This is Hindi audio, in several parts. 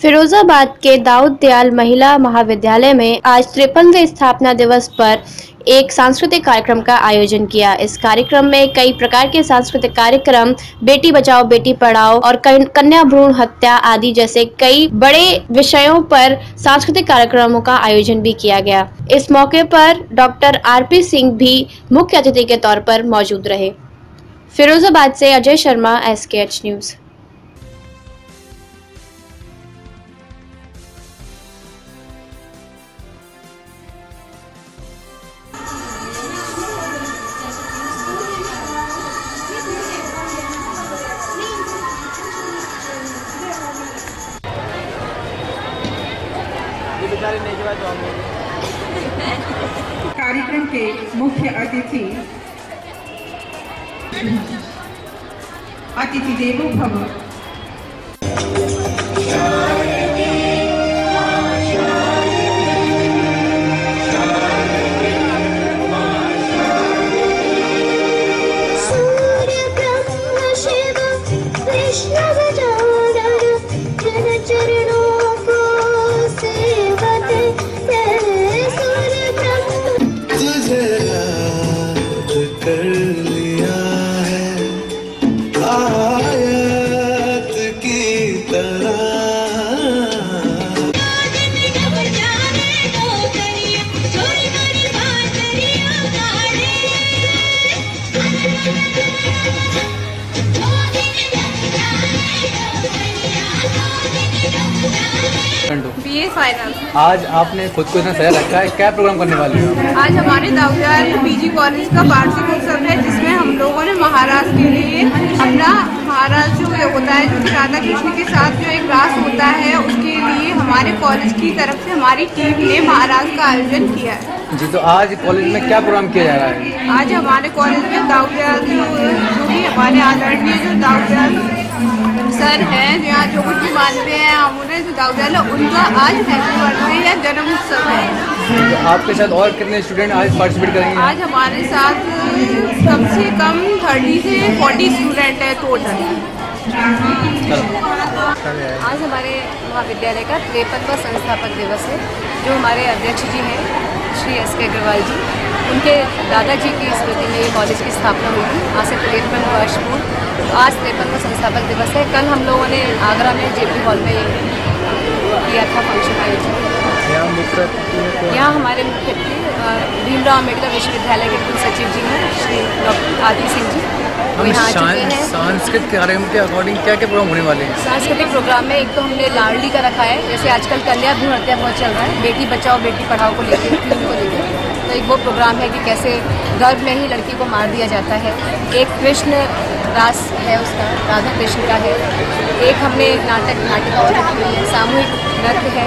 फिरोजाबाद के दाऊद दयाल महिला महाविद्यालय में आज तिरपनवे स्थापना दिवस पर एक सांस्कृतिक कार्यक्रम का आयोजन किया। इस कार्यक्रम में कई प्रकार के सांस्कृतिक कार्यक्रम, बेटी बचाओ, बेटी पढ़ाओ और कन्या भ्रूण हत्या आदि जैसे कई बड़े विषयों पर सांस्कृतिक कार्यक्रमों का आयोजन भी किया गया। इस मौके पर डॉक्टर आर पी सिंह भी मुख्य अतिथि के तौर पर मौजूद रहे। फिरोजाबाद से अजय शर्मा एस न्यूज़। कार्यक्रम के मुख्य अतिथि अतिथि देवो भव। बी ए फाइनल आज आपने खुद को इतना सजा रखा है क्या प्रोग्राम करने वाले हो आज हमारे दाऊदार पीजी कॉलेज का वार्षिक उत्सव है जिसमें हम लोगों ने महाराज के लिए अपना महाराज जो होता है जो राधा कृष्ण के साथ जो एक रास होता है उसके लिए हमारे कॉलेज की तरफ़ से हमारी टीम ने महाराज का आयोजन किया है। जी तो आज कॉलेज में क्या प्रोग्राम किया जा रहा है? आज हमारे कॉलेज में दाऊदयाल जो जो भी हमारे आदरणीय जो दाऊदयाल सर हैं जो यहाँ जो कुछ भी मानते हैं हम उन्हें जो दाऊदयाल है उनका आज हैप्पी बर्थडे या जन्म उत्सव है। आपके साथ और कितने स्टूडेंट आज पार्टिसिपेट करेंगे? आज हमारे साथ कम से कम थर्टी से फोर्टी स्टूडेंट है टोटल आज हमारे महाविद्यालय का तिरपनवा संस्थापक दिवस है जो हमारे अध्यक्ष जी हैं श्री एस के अग्रवाल जी। उनके दादाजी की स्मृति में ये कॉलेज की स्थापना हुई थी। आज से तिरपन वर्ष पूर्व आज तिरपन तिरपनवा संस्थापक दिवस है। कल हम लोगों ने आगरा में जेपी हॉल में किया था फ़ंक्शन आयोजित यहाँ हमारे मुख्य भीमराव अंबेडकर विश्वविद्यालय के कुल सचिव जी हैं श्री डॉक्टर आदि सिंह जी। सांस्कृतिक कार्यक्रम के अकॉर्डिंग क्या क्या प्रोग्राम होने वाले हैं? सांस्कृतिक प्रोग्राम में एक तो हमने लाडली का रखा है। जैसे आजकल कन्या भ्रूण हत्या बहुत चल रहा है। बेटी बचाओ बेटी पढ़ाओ को लेकर को लेकर एक वो प्रोग्राम है कि कैसे गर्भ में ही लड़की को मार दिया जाता है। एक कृष्ण रास है उसका राधा कृष्ण का है। एक हमने नाटक नाटिका और रखी है सामूहिक नृत्य है।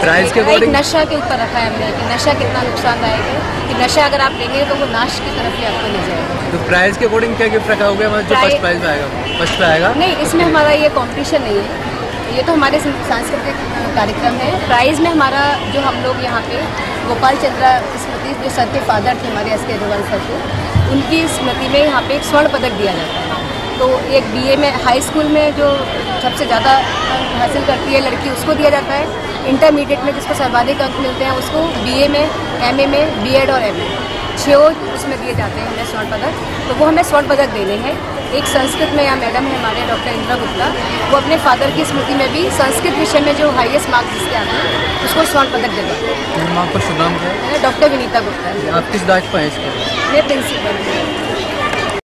प्राइस के एक नशा के ऊपर रखा है हमने कि नशा कितना नुकसानदायक है कि नशा अगर आप लेंगे तो वो नाश की तरफ़ ही आपको ले जाएगा। तो प्राइस के अकॉर्डिंग क्या गिफ्ट रखा होगा? जो फ़र्स्ट प्राइज आएगा फ़र्स्ट आएगा? नहीं इसमें हमारा ये कॉम्पिटिशन नहीं है। ये तो हमारे सांस्कृतिक कार्यक्रम है। प्राइज़ में हमारा जो हम लोग यहाँ पे, गोपाल चंद्रा स्मृति, जो सर के फादर थे हमारे एस के अग्रवाल सर के, उनकी स्मृति में यहाँ पे एक स्वर्ण पदक दिया जाता है। तो एक बीए में हाई स्कूल में जो सबसे ज़्यादा हासिल करती है लड़की, उसको दिया जाता है। इंटरमीडिएट में जिसको सर्वाधिक अंक मिलते हैं, उसको बीए में एमए में बीएड और एमए छः उसमें दिए जाते हैं हमें स्वर्ण पदक तो वो हमें स्वर्ण पदक देने हैं। एक संस्कृत में यहाँ मैडम है हमारे डॉक्टर इंदिरा गुप्ता वो अपने फादर की स्मृति में भी संस्कृत विषय में जो हाईएस्ट मार्क्स जिसके आते हैं उसको स्वर्ण पदक देगा है। डॉक्टर विनीता गुप्ता आप किस हैं इसको? मैं प्रिंसिपल